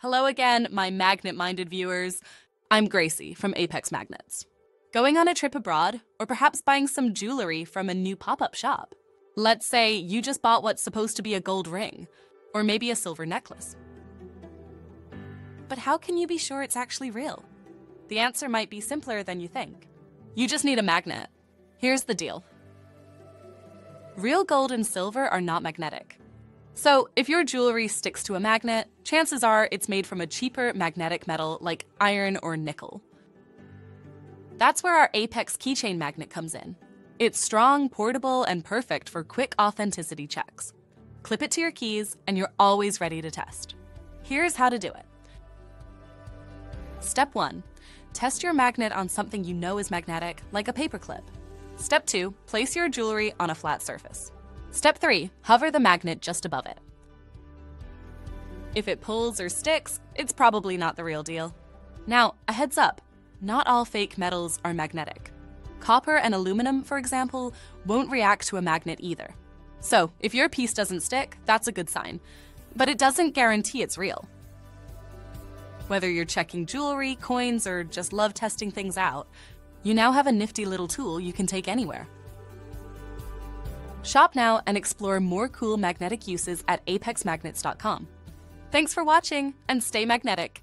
Hello again, my magnet minded viewers. I'm Gracie from Apex Magnets. Going on a trip abroad, or perhaps buying some jewelry from a new pop up shop. Let's say you just bought what's supposed to be a gold ring, or maybe a silver necklace. But how can you be sure it's actually real? The answer might be simpler than you think. You just need a magnet. Here's the deal real gold and silver are not magnetic. So, if your jewelry sticks to a magnet, chances are it's made from a cheaper magnetic metal like iron or nickel. That's where our Apex keychain magnet comes in. It's strong, portable, and perfect for quick authenticity checks. Clip it to your keys, and you're always ready to test. Here's how to do it. Step 1 Test your magnet on something you know is magnetic, like a paperclip. Step 2 Place your jewelry on a flat surface. Step 3 Hover the magnet just above it. If it pulls or sticks, it's probably not the real deal. Now, a heads up not all fake metals are magnetic. Copper and aluminum, for example, won't react to a magnet either. So, if your piece doesn't stick, that's a good sign. But it doesn't guarantee it's real. Whether you're checking jewelry, coins, or just love testing things out, you now have a nifty little tool you can take anywhere. Shop now and explore more cool magnetic uses at apexmagnets.com. Thanks for watching and stay magnetic.